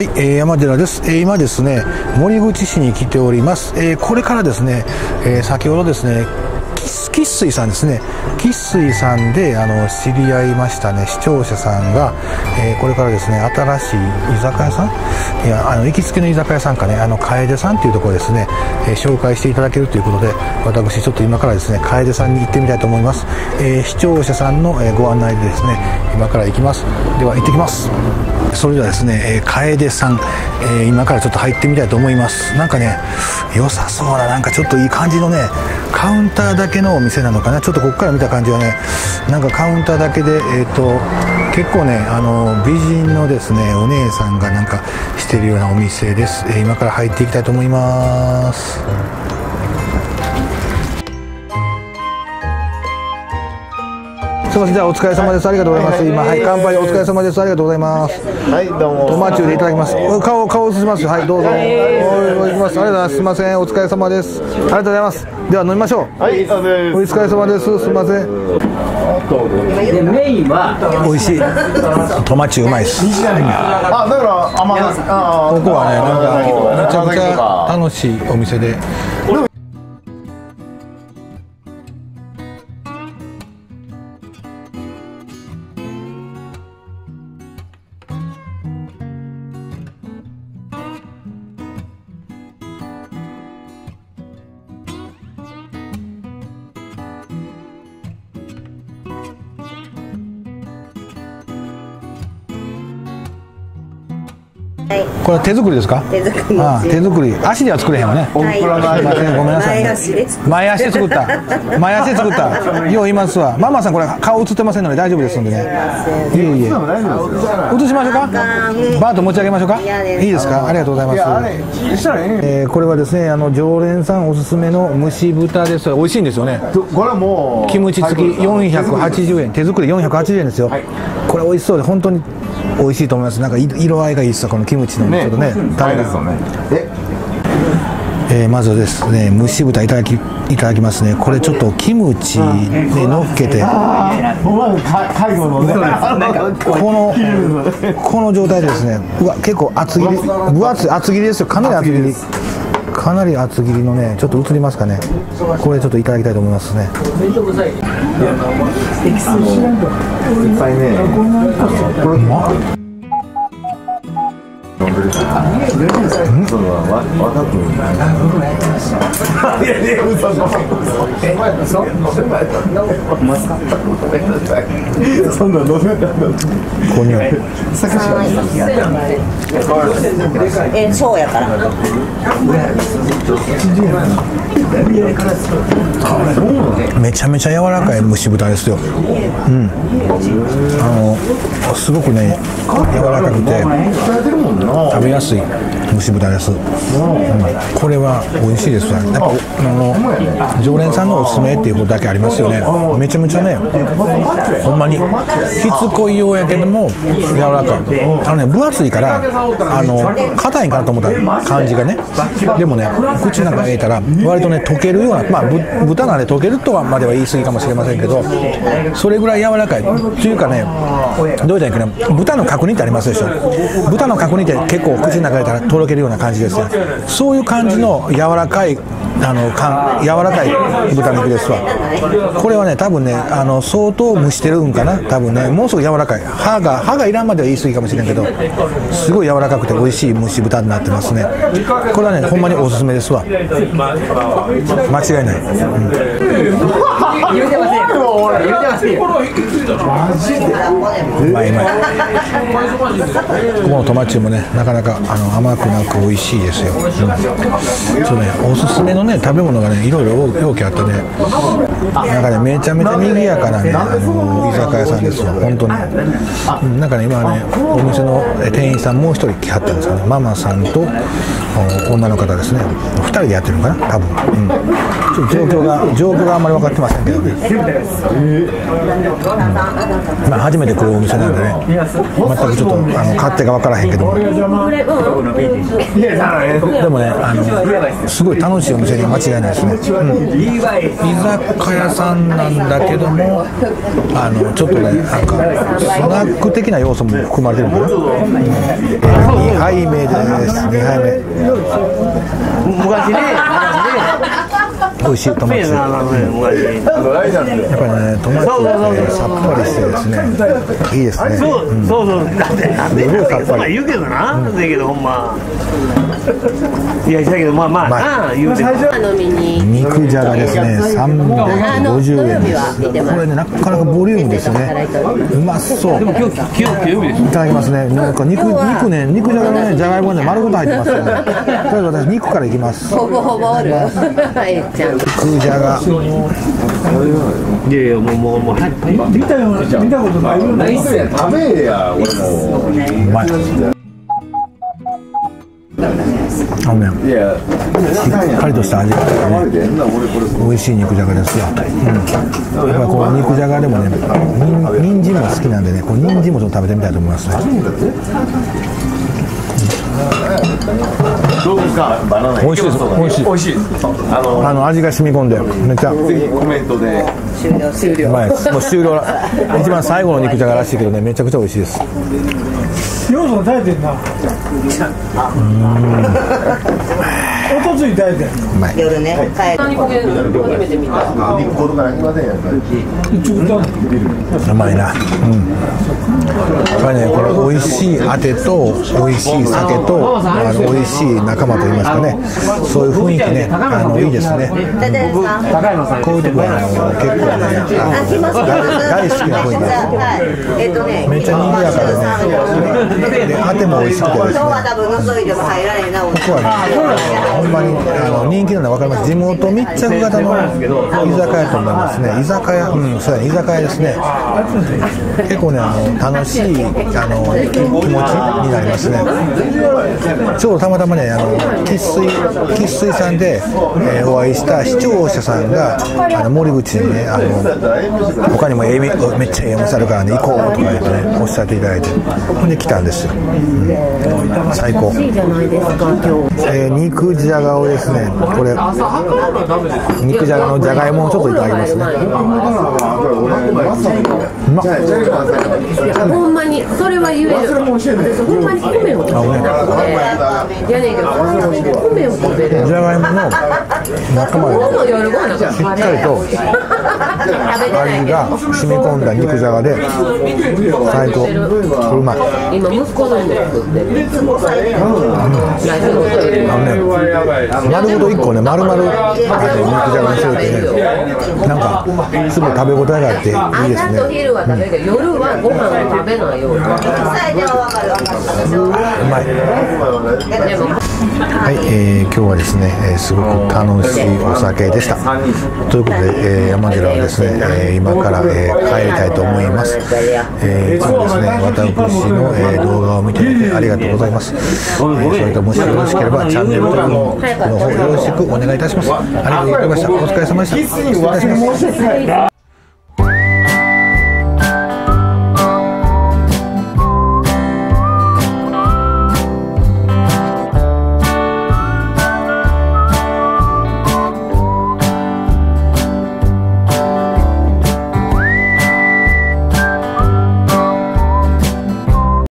はい、えー、山寺です、えー今ですね森口市に来ております、えーこれからですね、え先ほどですねきっすいさんですね。きっすいさんであの知り合いましたね。視聴者さんが、えーこれからですね新しい居酒屋さん？いやあの行きつけの居酒屋さんかね。あの楓さんっていうところですね、えー紹介していただけるということで私ちょっと今からですね楓さんに行ってみたいと思います、えー視聴者さんの、えご案内でですね今から行きます。では行ってきます。それではですね、え、楓さん、え今からちょっと入ってみたいと思います。なんかね良さそうななんかちょっといい感じのねカウンターだけのお店店なのかな？ちょっとここから見た感じはねなんかカウンターだけでえー、と結構ねあの美人のですねお姉さんがなんかしてるようなお店です、えー今から入っていきたいと思います。すみませんじゃあお疲れ様ですありがとうございます今はい乾杯お疲れ様ですありがとうございますはい、どうも。トマチューでいただきます。顔、顔映しますよ。はい、どうぞ。おい、おい、きます。ありがとうございます。すみません。お疲れ様です。ありがとうございます。では、飲みましょう。はい、お疲れ様です。すみません。でメインは美味しい。トマチューうまいです。す。あ、だから、甘夏。あここはね、なんか、めちゃくちゃゃ。楽しいお店で。これは手作りですか？手作りああ、手作り。足では作れへんわね。はいごめんなさい、前足で作っ前足で作った。前足で作った。よう言いますわ。ママさん、これ顔映ってませんので、大丈夫ですんでね。いえいえ。映しましょうか？バーッと持ち上げましょうか？いいですか？ありがとうございます。えーこれはですね、あの常連さんおすすめの蒸し豚です。美味しいんですよね。これはもう。キムチ付き480円、手作り480円ですよ。これ美味しそうで本当に美味しいと思います。なんかい色合いがいいですよこのキムチのちょっとね、タですよね。え、えーまずはですね蒸し豚いただきいただきますね。これちょっとキムチで乗っけて。この この状態でですねうわ結構厚切り。分厚い厚切りですよ。かなり厚切りかなり厚切りのねちょっと映りますかねこれちょっといただきたいと思いますねいっぱいね。これ。飲んでるそうだ、わ、わかってる。いやいや、嘘そんな飲めたんだ。ここにはえそうやからめちゃめちゃ柔らかい蒸し豚ですようん。あのすごくね柔らかくて食べやすい。蒸し豚です、うんこれは美味しいですわ。やっぱあの常連さんのおすすめっていうことだけありますよね。めちゃめちゃねほんまにしつこいようやけども柔らかい。あのね分厚いからあの硬いかなと思った感じがね。でもね口の中に入れたら割とね溶けるようなまあぶ豚なんで溶けるとはまでは言い過ぎかもしれませんけどそれぐらい柔らかい。っていうかねどうじゃないかな豚の角煮ってありますでしょ。豚の角煮って結構口の中入れたらとろけるような感じですよ。そういう感じの柔らかいあのかん柔らかい豚肉ですわ。これはね多分ねあの相当蒸してるんかな。多分ねもうすぐ柔らかい。歯が歯がいらんまでは言い過ぎかもしれんけどすごい柔らかくて美味しい蒸し豚になってますね。これはねほんまにおすすめですわ。間違いない、うん。言うてません。よ言うてませんようまいうまいここのトマチもねなかなかあの甘くなく美味しいですよ、うん。そうねおすすめのね食べ物がねいろいろ容器あってね。なんかねめちゃめちゃ賑やかなねあの居酒屋さんですよ本当に、うん。なんかね今ねお店の店員さんもう一人来はったんですよね。ママさんと女の方ですね。二人でやってるのかな多分、うん、ちょっと状況が状況があんまり分かってませんけどね。まあ、初めて来るお店なんでね。全くちょっとあの勝手が分からへんけども。でもねあのすごい楽しいお店に間違いないですね、うん。居酒屋さんなんだけどもあのちょっとねなんかスナック的な要素も含まれてるのかな、2杯目です。2杯目。昔ね。美味しいトマト。昔なのね昔やっぱりねトマトってさっぱりしてですね。いいですね。そうそうそう。だってなん。ですごいさっぱり。そんなん言うけどな。だけどほんま。いやだけどまあまあな言うて。も飲みに肉じゃがですね。350円であの土曜日は見てます。すこれねなかなかボリュームですよね。うまそう。今日今日金曜日ですいただきますね。なんか肉肉ね肉じゃがのねじゃがいもがね丸ごと入ってますよね。とりあえず私肉からいきます。ほぼほぼおる。えっちゃん肉じゃが。いやいやもうもうもう早く見たよ見たことないよないっすや食べや俺もうまいあのねいやしっかりとした味があってね美味しい肉じゃがですよ、うん、やっぱりこう肉じゃがでもねにん人参も好きなんでねこう人参もちょっと食べてみたいと思いますねどうですか？バナナ。美味しいです。美味しい。美味しい。あのあの味が染み込んでめっちゃ。うぜひコメントで。まいです。もう終了。一番最後の肉じゃがらしいけどねめちゃくちゃ美味しいです。ようそん耐えてんなおとつい耐えてんうまい夜ね帰る。日光とかありません。やっぱりうまいな。うん。やっぱりねこれ美味しいあてと美味しい酒とあの美味しい仲間といいますかね。そういう雰囲気ね。あのいいですね。こういうとこはあの結構ね大大好きな雰囲気ですはい。えっとね、めっちゃ賑やかでね。であても美味しくてですね。今日は多分覗いても入られへんな。こここはね、ほんまにあの人気なの分かります。地元密着型の居酒屋と思いますね。居酒屋、うん、そうや、居酒屋ですね。結構ね、あの楽しいあの気気持ちになりますね。ちょうどたまたまね、あの生水さんで、えーお会いした視聴者さんがあの森口にね、あの他にもえめっちゃええお店あるからね行こうとか言ってねおっしゃっていただいて、ほんで来たんですよ。うん最高。えー肉じゃがをですねこれ肉じゃがのじゃがいもをちょっといただきますね。まっほんまにそれは言える。私ほんまに米を食べたやねんけど米を食べる。じゃがいもの中ま午後夜ご飯なん。かしっかりと味がど染み込んだ肉じゃがで最高うまい。今息子のも作ってる。来週の土曜日あのね丸ごと1個ね丸々あの肉じゃがにしといてねなんかすごい食べ応えがあっていいですね。昼は食べるけど夜はご飯を食べないようにはわかるわかる。うまいはい、えー今日はですね、えーすごく楽しいお酒でした。ということで、えー山寺はですね、えー今から、えー帰りたいと思います。えーいつもですね、私の、えー動画を見ていただいてありがとうございます。えーそれともしよろしければチャンネル登録の方よろしくお願いいたします。ありがとうございました。お疲れ様でした。失礼いたします。